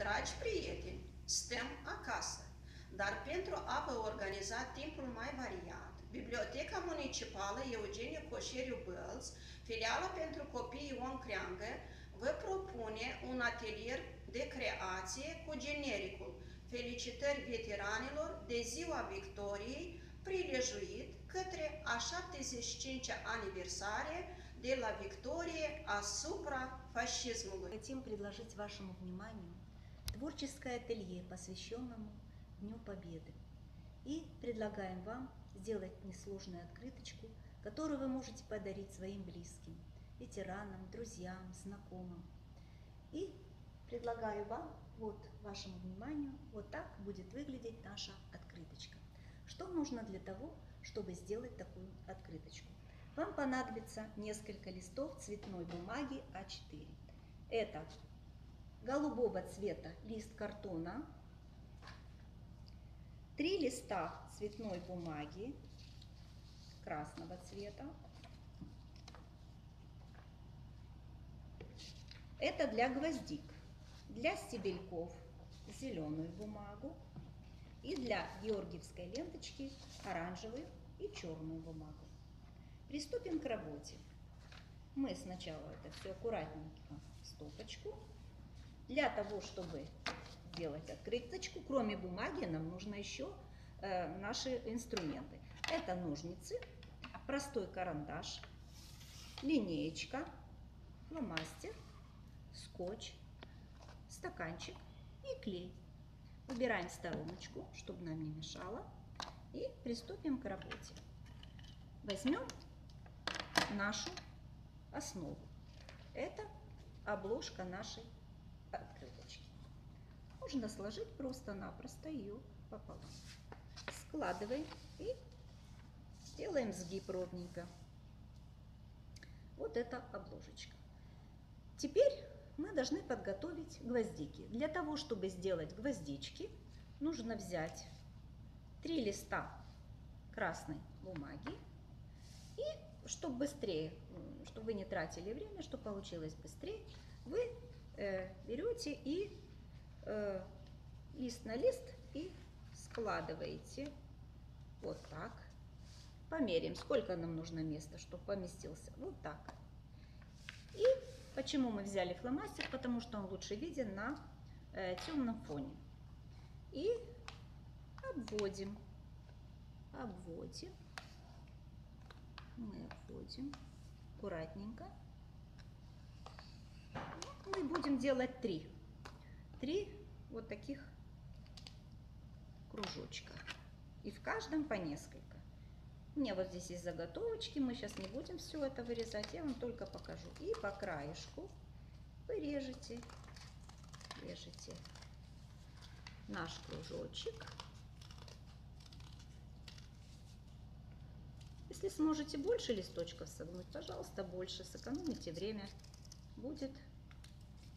Dragi prieteni, stăm acasă, dar pentru a vă organiza timpul mai variat, Biblioteca Municipală Eugeniu Coșeriu Bălț, filiala pentru copii Ion Creangă, vă propune un atelier de creație cu genericul Felicitări veteranilor de Ziua Victoriei, prilejuit către a 75-a aniversare de la victorie asupra fascismului. Хотим предложить вашему вниманию творческое ателье, посвященному Дню Победы. И предлагаем вам сделать несложную открыточку, которую вы можете подарить своим близким, ветеранам, друзьям, знакомым. И предлагаю вам, вот вашему вниманию, вот так будет выглядеть наша открыточка. Что нужно для того, чтобы сделать такую открыточку? Вам понадобится несколько листов цветной бумаги А4. Это голубого цвета лист картона, три листа цветной бумаги красного цвета. Это для гвоздик, для стебельков зеленую бумагу и для георгиевской ленточки оранжевую и черную бумагу. Приступим к работе. Мы сначала это все аккуратненько в стопочку. Для того, чтобы сделать открыточку, кроме бумаги, нам нужно еще э, наши инструменты. Это ножницы, простой карандаш, линеечка, фломастер, скотч, стаканчик и клей. Убираем в стороночку, чтобы нам не мешало. И приступим к работе. Возьмем нашу основу. Это обложка нашей. Можно сложить просто-напросто ее пополам. Складываем и делаем сгиб ровненько. Вот это обложечка. Теперь мы должны подготовить гвоздики. Для того, чтобы сделать гвоздички, нужно взять три листа красной бумаги и, чтобы быстрее, чтобы вы не тратили время, чтобы получилось быстрее, вы э, берете и э, лист на лист и складываете вот так. Померяем, сколько нам нужно места, чтобы поместился. Вот так. И почему мы взяли фломастер? Потому что он лучше виден на э, темном фоне. И обводим. Обводим. Мы обводим аккуратненько. Мы будем делать три. Три вот таких кружочка. И в каждом по несколько. У меня вот здесь есть заготовочки, мы сейчас не будем все это вырезать, я вам только покажу. И по краешку вы режете, режете наш кружочек. Если сможете больше листочков согнуть, пожалуйста, больше, сэкономите время. Будет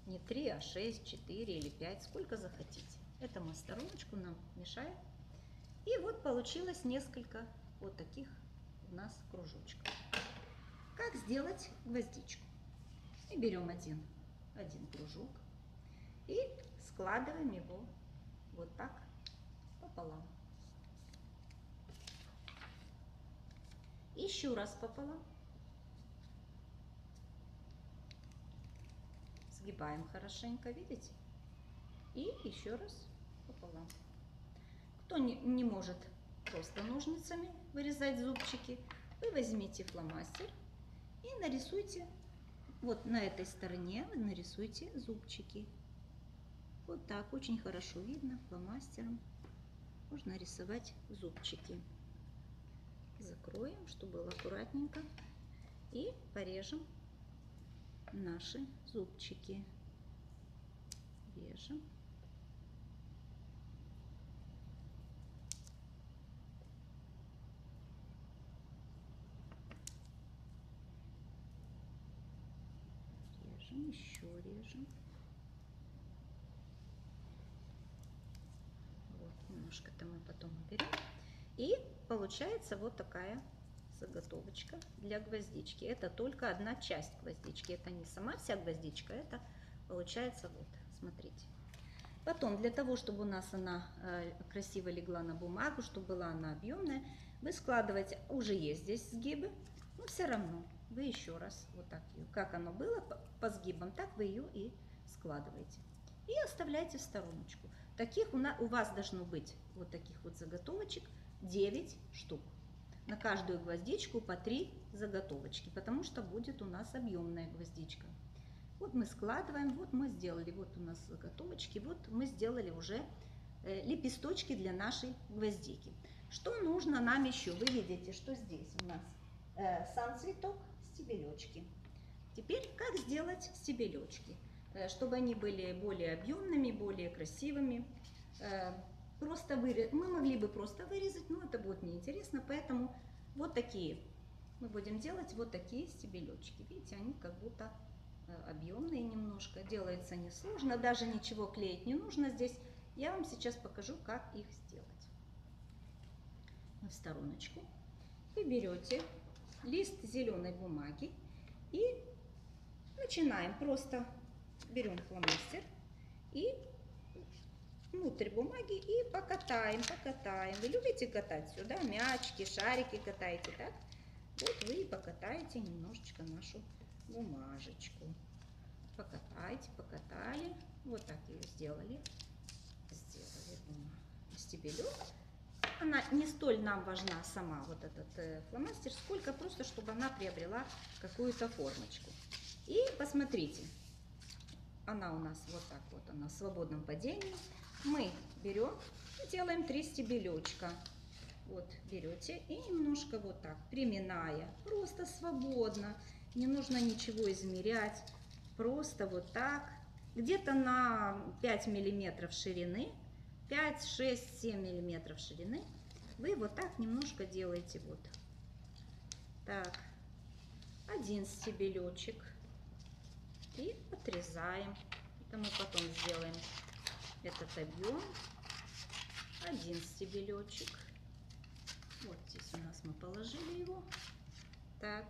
не 3, а 6, 4 или 5, сколько захотите. Это мы стороночку нам мешаем. И вот получилось несколько вот таких у нас кружочков. Как сделать гвоздичку? И берем один, один кружок и складываем его вот так пополам. Еще раз пополам. Сгибаем хорошенько, видите? И еще раз пополам. Кто не, не может просто ножницами вырезать зубчики, вы возьмите фломастер и нарисуйте, вот на этой стороне вы нарисуйте зубчики. Вот так, очень хорошо видно фломастером. Можно рисовать зубчики. Закроем, чтобы было аккуратненько. И порежем наши зубчики. Режем. режем, еще режем. Вот, немножко-то мы потом уберем. И получается вот такая заготовочка для гвоздички. Это только одна часть гвоздички. Это не сама вся гвоздичка, это получается вот, смотрите. Потом, для того, чтобы у нас она э, красиво легла на бумагу, чтобы была она объемная, вы складываете, уже есть здесь сгибы, но все равно вы еще раз вот так ее, как оно было по, сгибам, так вы ее и складываете. И оставляйте в стороночку. Таких у, на, у вас должно быть вот таких вот заготовочек 9 штук. На каждую гвоздичку по 3 заготовочки, потому что будет у нас объемная гвоздичка. Вот мы складываем, вот мы сделали, вот у нас заготовочки, вот мы сделали уже э, лепесточки для нашей гвоздики. Что нужно нам еще? Вы видите, что здесь у нас э, сам цветок, стебелечки. Теперь как сделать стебелечки, э, чтобы они были более объемными, более красивыми. Э, просто вырез... Мы могли бы просто вырезать, но это будет неинтересно, поэтому вот такие мы будем делать вот такие стебелечки. Видите, они как будто э, объемные немножко. Делается несложно, даже ничего клеить не нужно здесь. Я вам сейчас покажу, как их сделать. В стороночку. Вы берете лист зеленой бумаги и начинаем. Просто берем фломастер и внутрь бумаги и покатаем, покатаем. Вы любите катать сюда мячики, шарики катаете, так? Вот вы и покатаете немножечко нашу бумажечку. Покатайте, покатали. Вот так ее сделали. Сделали стебелек она не столь нам важна сама вот этот э, фломастер, сколько просто, чтобы она приобрела какую-то формочку. И посмотрите, она у нас вот так вот, она в свободном падении. Мы берем и делаем три стебелечка. Вот берете и немножко вот так, приминая, просто свободно, не нужно ничего измерять, просто вот так, где-то на 5 миллиметров ширины. 5, 6, 7 миллиметров ширины, вы вот так немножко делаете вот. Так, один стебелечек. И отрезаем. Это мы потом сделаем этот объем. Один стебелечек. Вот здесь у нас мы положили его. Так,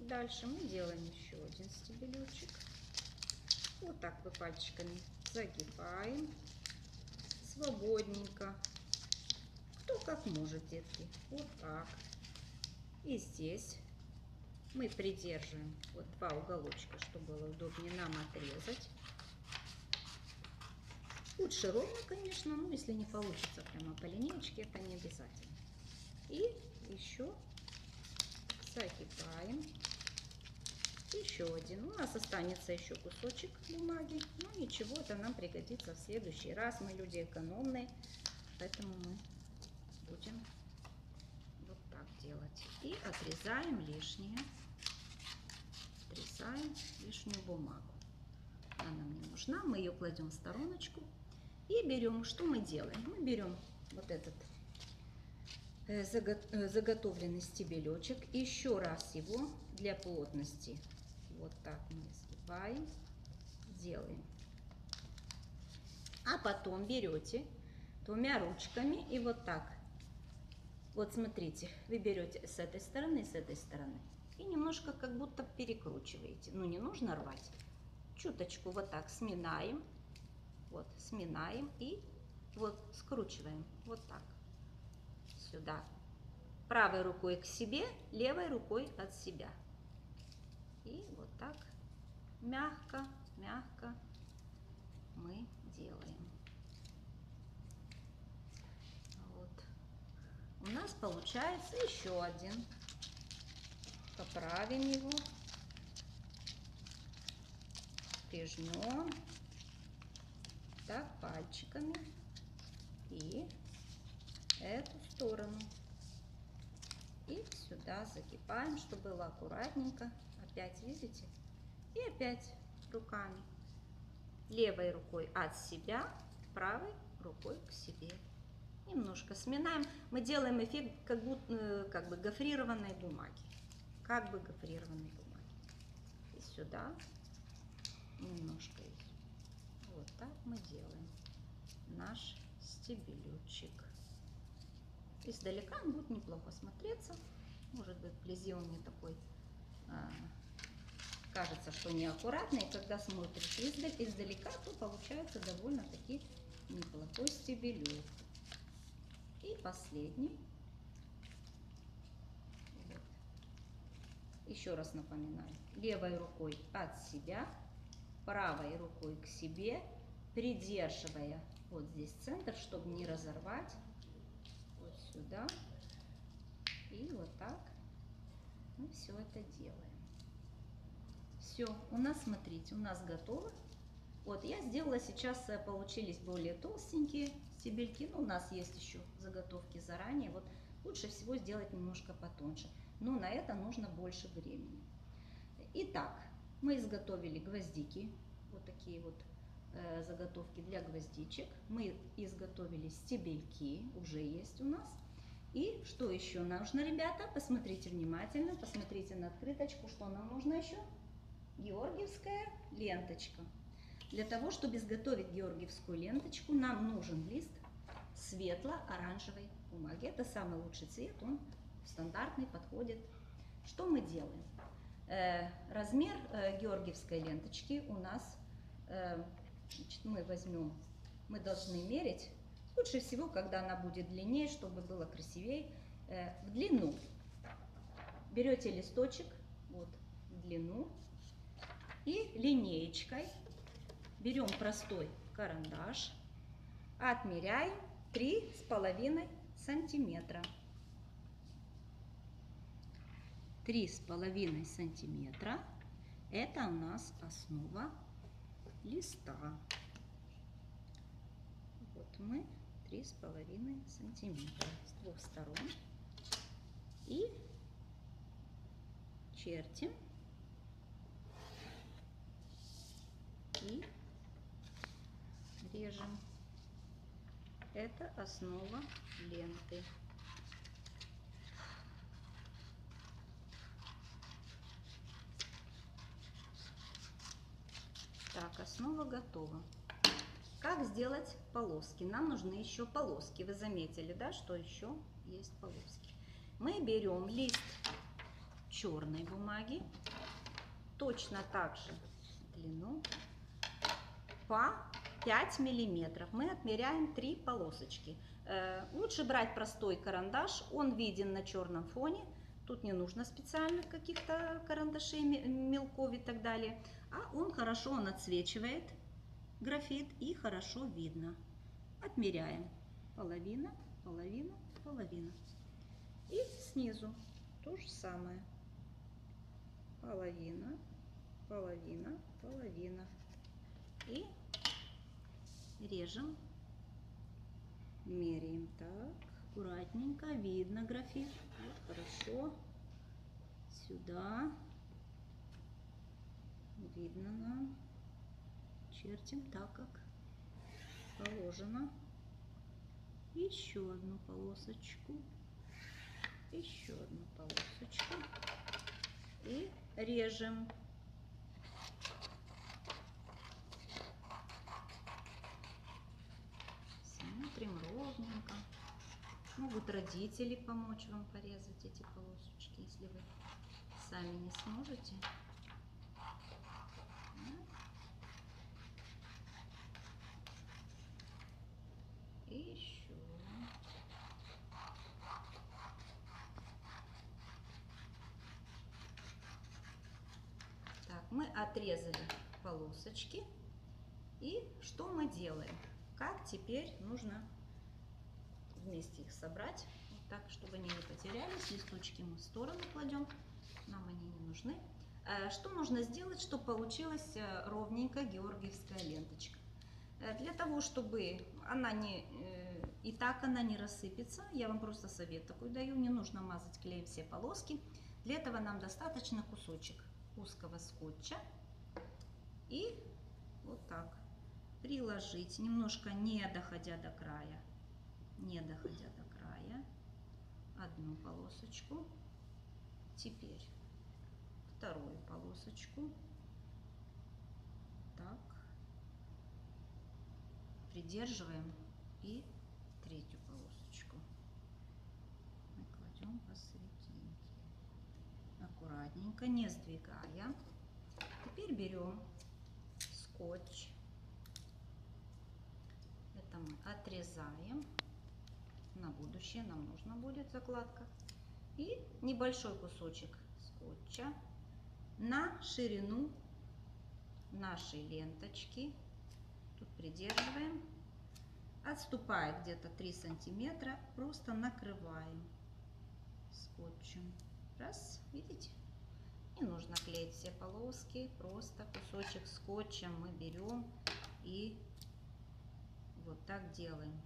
дальше мы делаем еще один стебелечек. Вот так вы пальчиками загибаем свободненько. Кто как может, детки. Вот так. И здесь мы придерживаем вот два уголочка, чтобы было удобнее нам отрезать. Лучше ровно, конечно, но если не получится прямо по линейке, это не обязательно. И еще загибаем. Еще один. У нас останется еще кусочек бумаги. Но ну, ничего, это нам пригодится в следующий раз. Мы люди экономные, поэтому мы будем вот так делать. И отрезаем лишнее. Отрезаем лишнюю бумагу. Она нам не нужна. Мы ее кладем в стороночку. И берем, что мы делаем? Мы берем вот этот э, э, заготовленный стебелечек. Еще раз его для плотности вот так мы сгибаем, делаем. А потом берете двумя ручками и вот так. Вот смотрите, вы берете с этой стороны, с этой стороны. И немножко как будто перекручиваете. Ну, не нужно рвать. Чуточку вот так сминаем. Вот, сминаем и вот скручиваем. Вот так. Сюда. Правой рукой к себе, левой рукой от себя. И вот так мягко, мягко мы делаем. Вот. У нас получается еще один. Поправим его. Прижмем. Так, пальчиками. И эту сторону. И сюда загибаем, чтобы было аккуратненько опять, видите? И опять руками. Левой рукой от себя, правой рукой к себе. Немножко сминаем. Мы делаем эффект как, будто, э, как бы гофрированной бумаги. Как бы гофрированной бумаги. И сюда немножко. Так мы делаем наш стебелючек. Издалека он будет неплохо смотреться. Может быть, вблизи он не такой а, кажется, что неаккуратно, и когда смотришь издалека, то получаются довольно-таки неплохой стебелек. И последний. Еще раз напоминаю. Левой рукой от себя, правой рукой к себе, придерживая вот здесь центр, чтобы не разорвать. Вот сюда. И вот так мы все это делаем. Все, у нас, смотрите, у нас готово. Вот, я сделала сейчас, э, получились более толстенькие стебельки, но у нас есть еще заготовки заранее. Вот лучше всего сделать немножко потоньше, но на это нужно больше времени. Итак, мы изготовили гвоздики, вот такие вот заготовки для гвоздичек. Мы изготовили стебельки, уже есть у нас. И что еще нужно, ребята? Посмотрите внимательно, посмотрите на открыточку, что нам нужно еще? Георгиевская ленточка. Для того, чтобы изготовить георгиевскую ленточку, нам нужен лист светло-оранжевой бумаги. Это самый лучший цвет, он стандартный, подходит. Что мы делаем? Э, размер э, георгиевской ленточки у нас, э, значит, мы возьмем, мы должны мерить, лучше всего, когда она будет длиннее, чтобы было красивее, э, в длину. Берете листочек, вот, в длину, и линеечкой берем простой карандаш, отмеряем три с половиной сантиметра. Три с половиной сантиметра это у нас основа листа. Вот мы три с половиной сантиметра с двух сторон и чертим и режем. Это основа ленты. Так, основа готова. Как сделать полоски? Нам нужны еще полоски. Вы заметили, да, что еще есть полоски. Мы берем лист черной бумаги, точно так же длину по 5 миллиметров. Мы отмеряем 3 полосочки. Э, лучше брать простой карандаш, он виден на черном фоне. Тут не нужно специальных каких-то карандашей, мелков и так далее. А он хорошо он отсвечивает графит и хорошо видно. Отмеряем. Половина, половина, половина. И снизу то же самое. Половина, половина, половина. И режем, меряем так, аккуратненько, видно графит, вот, хорошо, сюда, видно нам, чертим так, как положено, еще одну полосочку, еще одну полосочку. И режем. смотрим ровненько. Могут родители помочь вам порезать эти полосочки, если вы сами не сможете. И еще. Так, мы отрезали полосочки. И что мы делаем? Как теперь нужно вместе их собрать, вот так, чтобы они не потерялись. Листочки мы в сторону кладем, нам они не нужны. Э, что нужно сделать, чтобы получилась э, ровненькая георгиевская ленточка? Э, для того, чтобы она не, и так она не рассыпется, я вам просто совет такой даю, не нужно мазать клеем все полоски. Для этого нам достаточно кусочек узкого скотча и вот так приложить, немножко не доходя до края, не доходя до края, одну полосочку, теперь вторую полосочку, так, придерживаем и третью полосочку. Мы кладем посерединке, аккуратненько, не сдвигая. Теперь берем скотч. Мы отрезаем. На будущее нам нужна будет закладка. И небольшой кусочек скотча на ширину нашей ленточки. Тут придерживаем. Отступая где-то 3 сантиметра, просто накрываем скотчем. Раз, видите? Не нужно клеить все полоски, просто кусочек скотча мы берем и вот так делаем.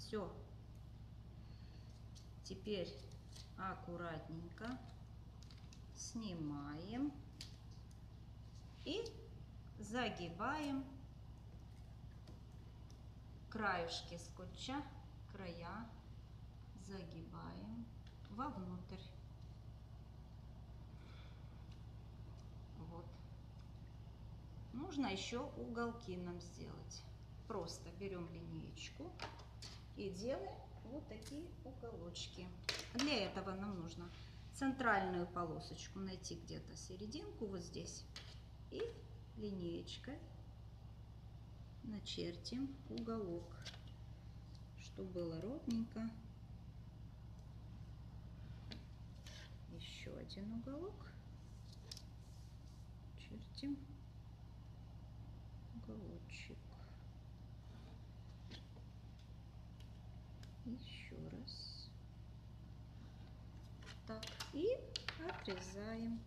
Все. Теперь аккуратненько снимаем и загибаем краюшки скотча, края загибаем вовнутрь. Вот. Нужно еще уголки нам сделать. Просто берем линеечку и делаем вот такие уголочки. Для этого нам нужно центральную полосочку найти где-то серединку вот здесь и линеечкой начертим уголок, чтобы было ровненько. Еще один уголок. Чертим уголочек. Еще раз. Так, и отрезаем.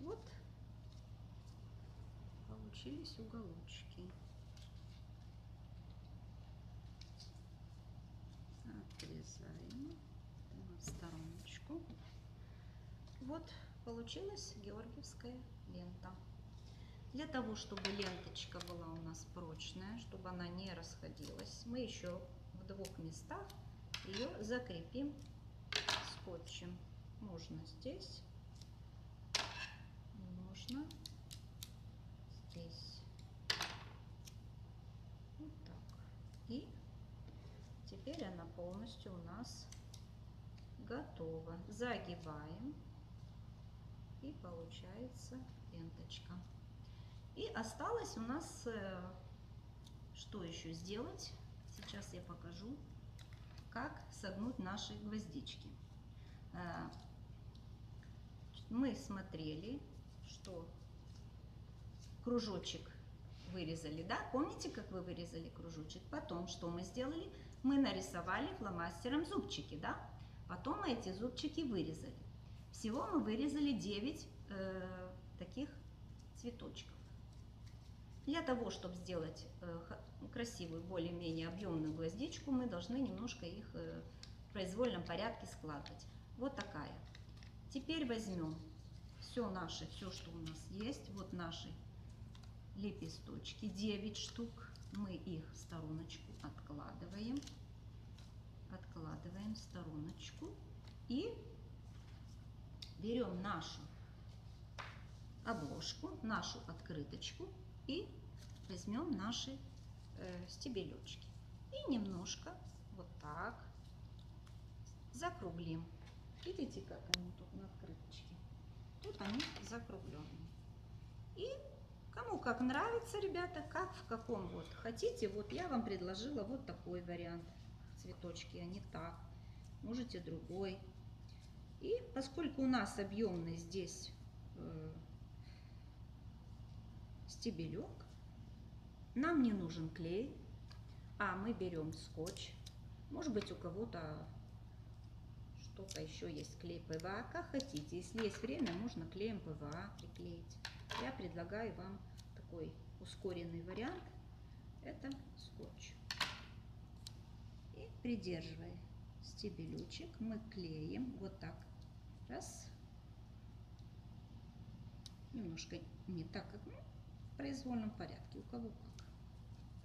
Вот получились уголочки. Отрезаем стороночку. Вот получилась георгиевская лента. Для того, чтобы ленточка была у нас прочная, чтобы она не расходилась, мы еще в двух местах ее закрепим скотчем. Можно здесь можно здесь. Вот так. И теперь она полностью у нас готова. Загибаем. И получается ленточка. И осталось у нас э, что еще сделать? Сейчас я покажу, как согнуть наши гвоздички. Э, мы смотрели что кружочек вырезали, да? Помните, как вы вырезали кружочек? Потом что мы сделали? Мы нарисовали фломастером зубчики, да? Потом мы эти зубчики вырезали. Всего мы вырезали 9 э, таких цветочков. Для того, чтобы сделать э, красивую, более-менее объемную гвоздичку, мы должны немножко их э, в произвольном порядке складывать. Вот такая. Теперь возьмем все наше, все, что у нас есть, вот наши лепесточки, 9 штук, мы их в стороночку откладываем, откладываем в стороночку и берем нашу обложку, нашу открыточку и возьмем наши э, стебелечки и немножко вот так закруглим. Видите, как они тут на открыточке? Тут они закругленные. И кому как нравится, ребята, как в каком вот хотите. Вот я вам предложила вот такой вариант. Цветочки, они так. Можете другой. И поскольку у нас объемный здесь э, стебелек, нам не нужен клей, а мы берем скотч. Может быть у кого-то что-то еще есть клей ПВА, как хотите. Если есть время, можно клеем ПВА приклеить. Я предлагаю вам такой ускоренный вариант. Это скотч. И придерживая стебелючек, мы клеим вот так. Раз. Немножко не так, как ну, в произвольном порядке. У кого как.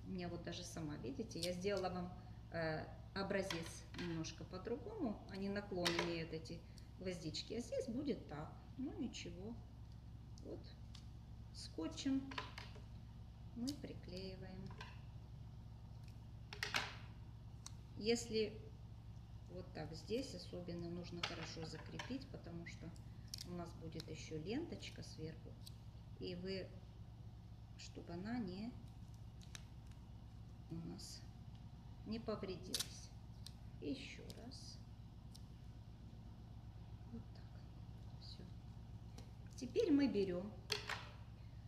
У меня вот даже сама, видите, я сделала вам э, образец немножко по-другому, они наклон имеют эти гвоздички, а здесь будет так, ну ничего, вот скотчем мы приклеиваем. Если Вот так здесь особенно нужно хорошо закрепить, потому что у нас будет еще ленточка сверху. И вы, чтобы она не у нас не повредилась. Еще раз. Вот так. Все. Теперь мы берем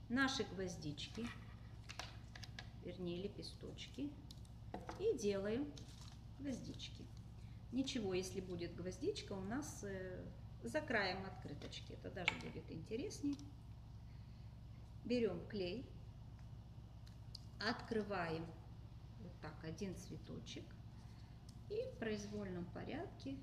наши гвоздички, вернее лепесточки, и делаем гвоздички. Ничего, если будет гвоздичка, у нас э, за краем открыточки. Это даже будет интересней. Берем клей, открываем вот так один цветочек и в произвольном порядке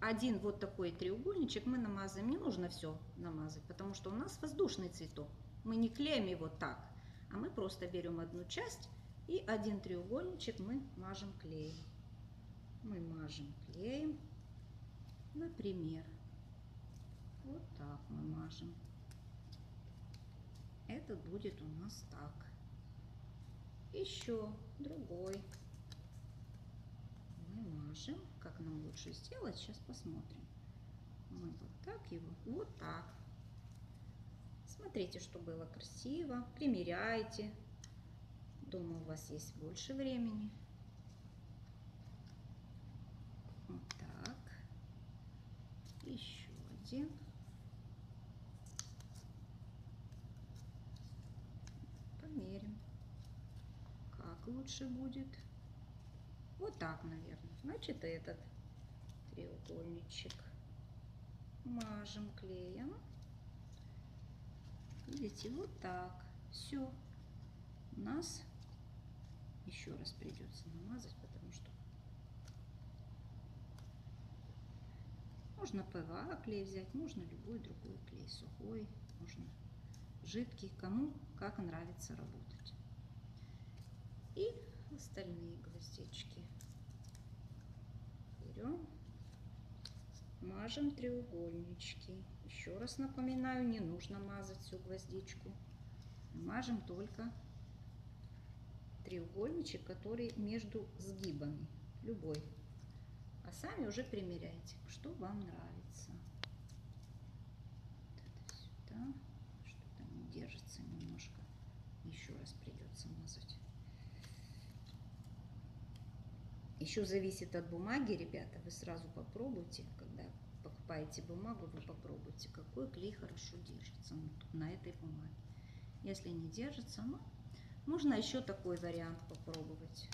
один вот такой треугольничек мы намазываем. Не нужно все намазать, потому что у нас воздушный цветок. Мы не клеим его так, а мы просто берем одну часть и один треугольничек мы мажем клеем. Мы мажем клеем, например, вот так мы мажем. Этот будет у нас так. Еще другой. Мы мажем. Как нам лучше сделать, сейчас посмотрим. Мы вот так его, вот так. Смотрите, что было красиво. Примеряйте. Думаю, у вас есть больше времени. Вот так. Еще один. Померим, как лучше будет. Вот так, наверное. Значит, этот треугольничек мажем клеем. Видите, вот так. Все. У нас еще раз придется намазать, потому что можно ПВА клей взять, можно любой другой клей, сухой, можно жидкий, кому как нравится работать. И остальные гвоздички берем, мажем треугольнички. Еще раз напоминаю, не нужно мазать всю гвоздичку. Мажем только треугольничек, который между сгибами, любой. А сами уже примеряйте, что вам нравится. Вот сюда, что-то не держится немножко. Еще раз придется мазать. Еще зависит от бумаги, ребята. Вы сразу попробуйте, когда покупаете бумагу, вы попробуйте, какой клей хорошо держится на этой бумаге. Если не держится, ну, можно еще такой вариант попробовать.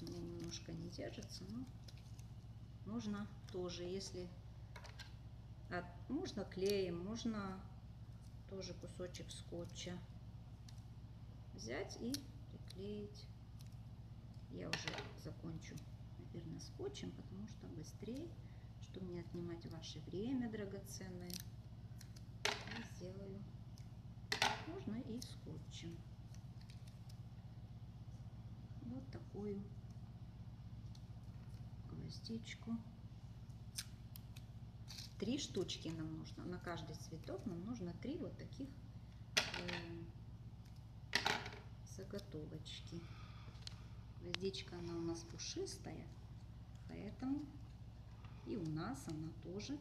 Меня немножко не держится, но можно тоже, если от, можно клеем, можно тоже кусочек скотча взять и приклеить. Я уже закончу, наверное, скотчем, потому что быстрее, чтобы не отнимать ваше время драгоценное. И сделаю. Можно и скотчем. Вот такую гвоздичку. Три штучки нам нужно. На каждый цветок нам нужно три вот таких э, заготовочки. Гвоздичка она у нас пушистая, поэтому и у нас она тоже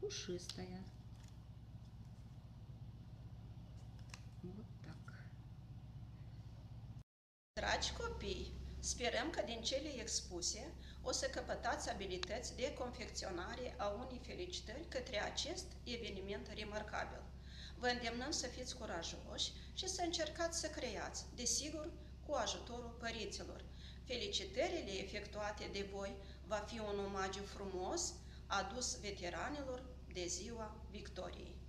pушистая. Вот так. Dragi copii, sperăm că din cele o să căpătați abilități de confecționare a unei felicitări către acest eveniment remarcabil. Vă îndemnăm să fiți curajoși și să încercați să creați, desigur, cu ajutorul părinților. Felicitările efectuate de voi va fi un omagiu frumos adus veteranilor de ziua victoriei.